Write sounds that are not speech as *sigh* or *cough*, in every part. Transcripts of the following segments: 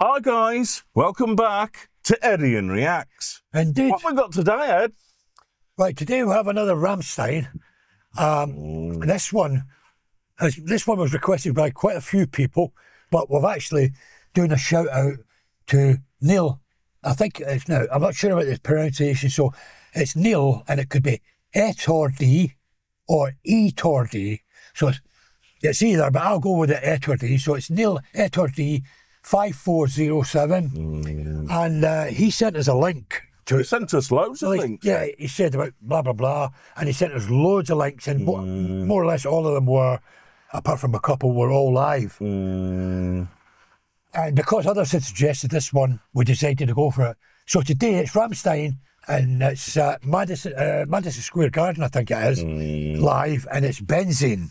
Hi guys, welcome back to Eddian Reacts. Indeed. What we got today, Ed? Right, today we have another Rammstein. Um, this one, has, this one was requested by quite a few people, but we've actually doing a shout out to Neil. I think it's now. I'm not sure about the pronunciation, so it's Neil, and it could be Etor or Etor So it's, it's either, but I'll go with the Etor So it's Neil Etor 5407. And uh, he sent us a link to He sent us loads of like, links. Yeah, he said about blah blah blah, and he sent us loads of links, and mo- more or less all of them were, apart from a couple, were all live. Mm, And because others had suggested this one, we decided to go for it. So today it's Rammstein, and it's uh, Madison, uh, Madison Square Garden, I think it is, live, and it's Benzin.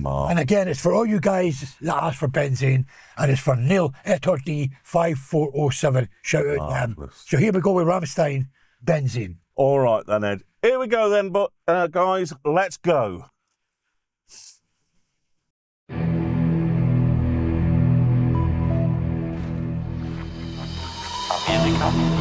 Mark. And again, it's for all you guys that asked for Benzin, and it's for Neil Etordi five four zero seven. Shout out to him. So here we go with Rammstein, Benzin. All right then, Ed. Here we go then, but uh, guys, let's go. Ich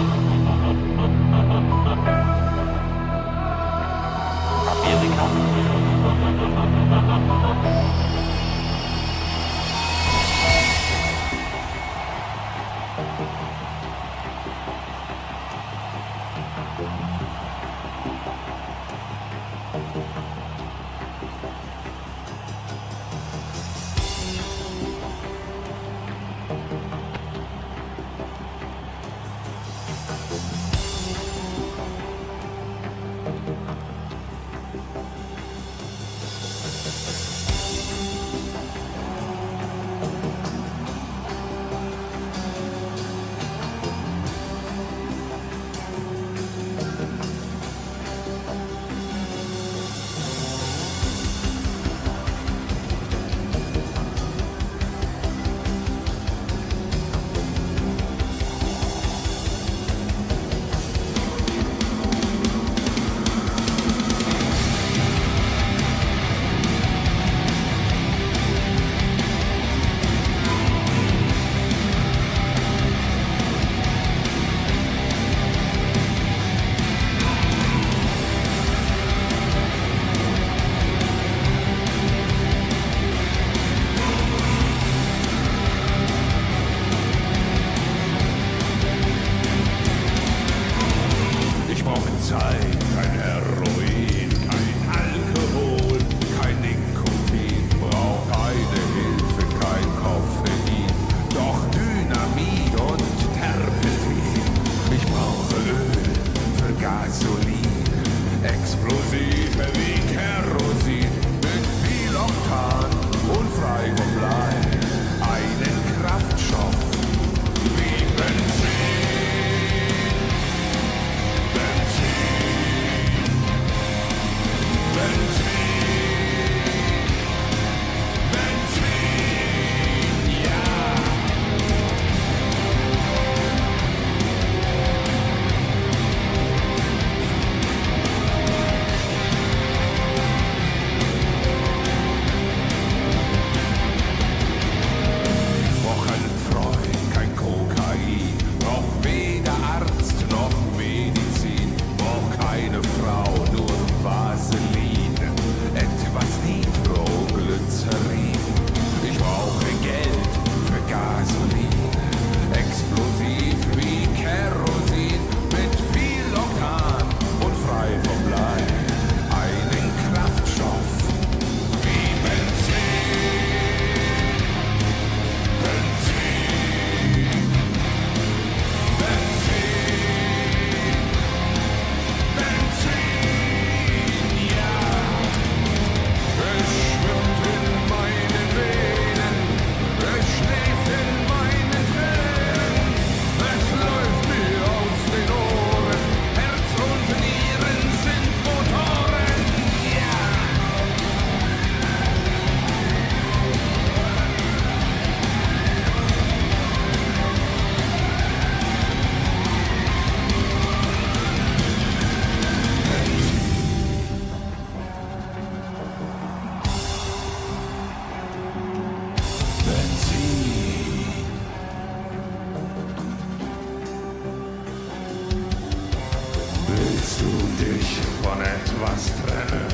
dich von etwas trennen,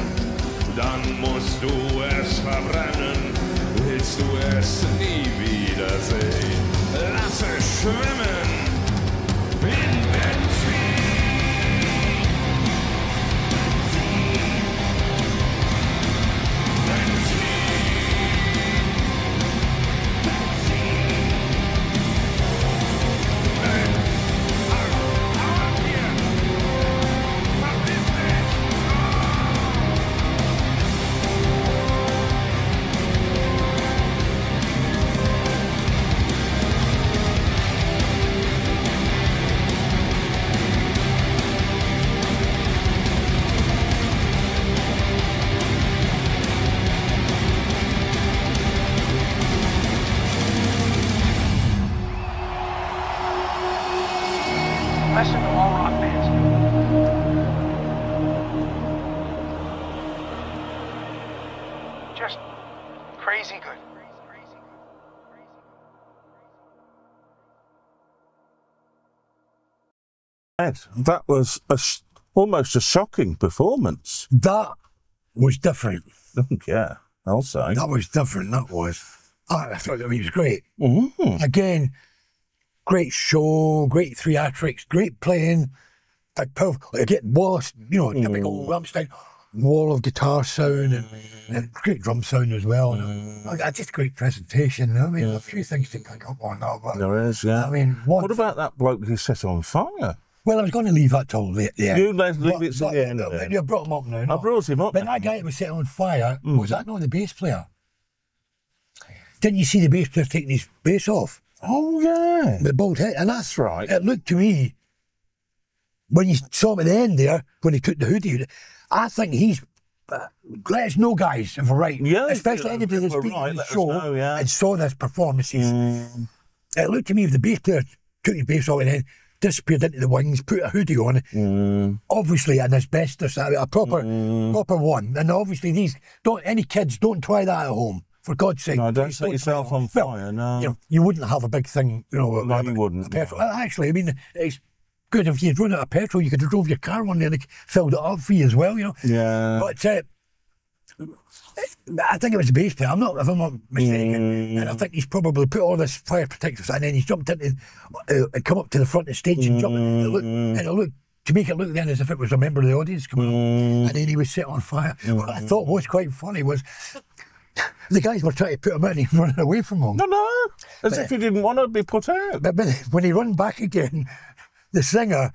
dann musst du es verbrennen. Willst du es nie wiedersehen, lass es schwimmen. In all. Just crazy good. Ed, that was a sh- almost a shocking performance. That was different. yeah, I'll say. That was different. That was. I I thought that he was great. Mhm. Again, great show, great theatrics, great playing. Like, powerful. Like, get Wallace, you know, typical Rammstein, wall of guitar sound and, and great drum sound as well. And, uh, just great presentation. I mean, a few things to pick up on that. But, There is, yeah. I mean, one, what about that bloke who set on fire? well, I was going to leave that till the, the end. You let- leave But- it but- the end, but then. You brought him up now. I brought him up. But that guy that was set on fire, Mm. was that not the bass player? Didn't you see the bass player taking his bass off? Oh, yeah. The bald head. And That's right. It looked to me, when you saw him at the end there, when he took the hoodie, I think he's. Uh, let us know, guys, if we're right. Yeah, Especially anybody that's been right, the show know, yeah. and saw this performances. Mm, It looked to me if the bass player took his bass off and then disappeared into the wings, put a hoodie on, mm, obviously an asbestos, a, a proper Mm. proper one. And obviously these don't any kids don't try that at home. For God's sake. No, don't set yourself on Well, fire, no. You, know, you wouldn't have a big thing, you know. No, you a- wouldn't, a Actually, I mean, it's good if you'd run out of petrol, you could have drove your car one day and filled it up for you as well, you know. yeah. But uh, I think it was the player. I'm not, if I'm not mistaken. And I think he's probably put all this fire protectors and then he's jumped into, uh, and come up to the front of the stage and jumped. It looked, and it looked, to make it look then as if it was a member of the audience coming up. And then he was set on fire. What I thought was quite funny was the guys were trying to put him out and he *laughs* running away from them. no, no. As if he didn't want to be put out. But when, when he run back again, the singer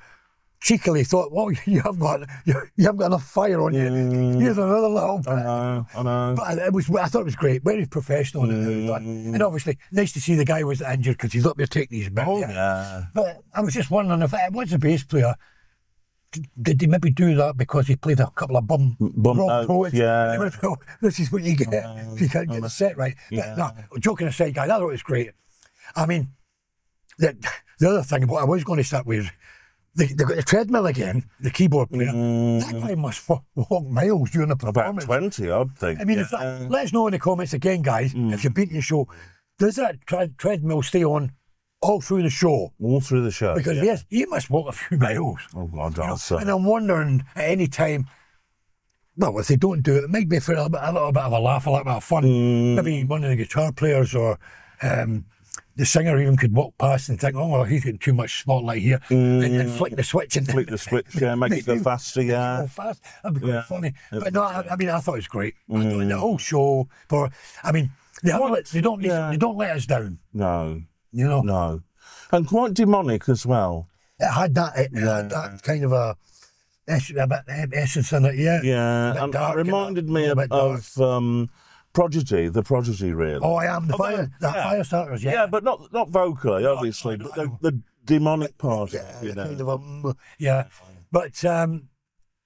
cheekily thought, "Well, *laughs* you have got you, you have got enough fire on you. Mm. Here's another little bit." I know, I know. But it was, I thought it was great, very professional, and, it was done. and obviously nice to see the guy was injured because he's up there taking his bit. Oh, yeah. But I was just wondering if it was a bass player. Did he maybe do that because he played a couple of bum, mm, Bum wrong notes, chords? yeah. *laughs* Went, "Oh, *laughs* this is what you get if you can't get the set right. Yeah. But no, joking aside, guys, I thought it was great. I mean, the, the other thing, what I was going to start with, they, they got the treadmill again, the keyboard player. That guy must walk, miles during the Mm. About performance. 20, I'd think. I mean, yeah. if that, let us know in the comments again, guys, Mm. if you've been to the show, does that tre- treadmill stay on all through the show? All through the show. Because yes, you must walk a few miles. Oh, God, I'll say. And I'm wondering at any time, well, if they don't do it, it might be for a, little bit- a little bit of a laugh, a little bit of fun. Mm. Maybe one of the guitar players or um, the singer even could walk past and think, oh, well, he's getting too much spotlight here, and, and flick the switch and Mm. Flick the switch, yeah, make *laughs* it go faster, yeah. fast. That'd be Yeah. funny. But no, I, I mean, I thought it was great. I thought the whole show, for I mean, they, haven't let, they don't Yeah. they don't let us down. No, You know, no. And quite demonic as well. it had that it had that kind of a, es- a bit essence in it. Yeah, Yeah, and it reminded me of, of um, Prodigy, the Prodigy, really. Oh, I am the Although- fire, the yeah. fire starters. Yeah, yeah, but not not vocally, obviously, no, but the, the demonic part, yeah, you know. kind of a, mm, yeah. But um,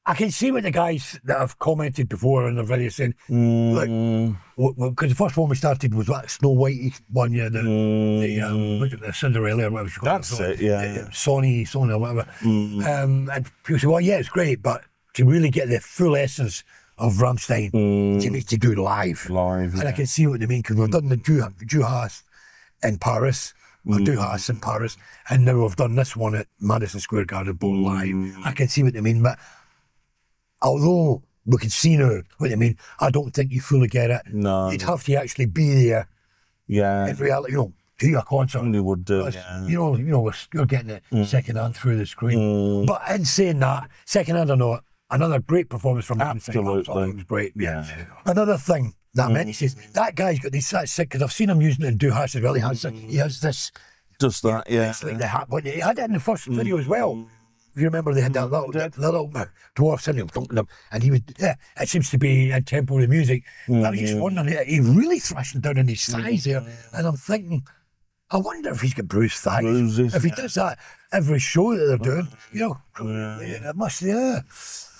I can see what the guys that have commented before in the video saying, Mm, because the first one we started was that Snow White one, yeah, the, the, um, mm, what is the Cinderella or whatever she called That's So, it, yeah. uh, Sonne, Sonne or whatever. mm, Um, and people say, well, yeah, it's great, but to really get the full essence of Rammstein, you mm. need to do live. live. And I can see what they mean because we've done the Du Hast in Paris, or mm. Du Hast in Paris, and now we've done this one at Madison Square Garden Bowl mm. Live. I can see what they mean, but although we can see now what they mean, I don't think you fully get it. No. You'd have to actually be there Yeah. in reality, you know, do a concert. Only would do. Yeah. You know, you know, you're getting it Mm. second hand through the screen. But in saying that, second hand or not, another great performance from him. Absolutely. It was great. Yeah. Another thing that meant he says that guy's got these sick because I've seen him using it in Du Hast as well. He has he has this. Just that. Yeah. It's like the hat, but he had it in the first mm. video as well. If you remember, they had that mm. little, that little uh, dwarf sitting dunking them, and he was. Yeah, it seems to be a tempo of music. I was just wondering, he really thrashing down in his mm. thighs there, and I'm thinking. I wonder if he's got bruised thighs. Bruises, if he yeah. does that every show that they're doing, you know, yeah, it must, yeah,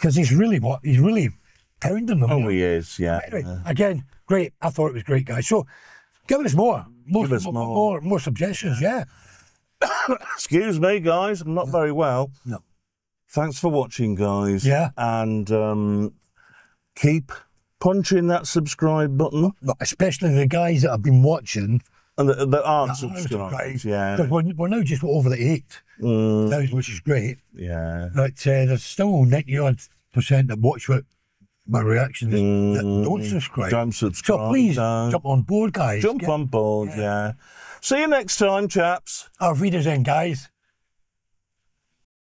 because he's really what he's really pounding them. you Oh, know. he is. Yeah. Anyway, again, great. I thought it was great, guys. So, give us more, more, Give us more, more. more, more suggestions. Yeah. *coughs* Excuse me, guys. I'm not very well. No. Thanks for watching, guys. Yeah. And um, keep punching that subscribe button. But especially the guys that have been watching. And the, that aren't that subscribed. guys, Yeah. We're, we're now just over the eight, Mm, which is great. yeah. But uh, there's still 90 odd percent that watch what my reactions that don't subscribe. Mm, Don't subscribe. So please no. jump on board, guys. Jump Get on board, yeah. See you next time, chaps. Our readers in, guys.